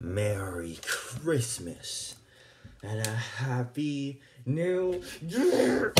Merry Christmas and a Happy New Year.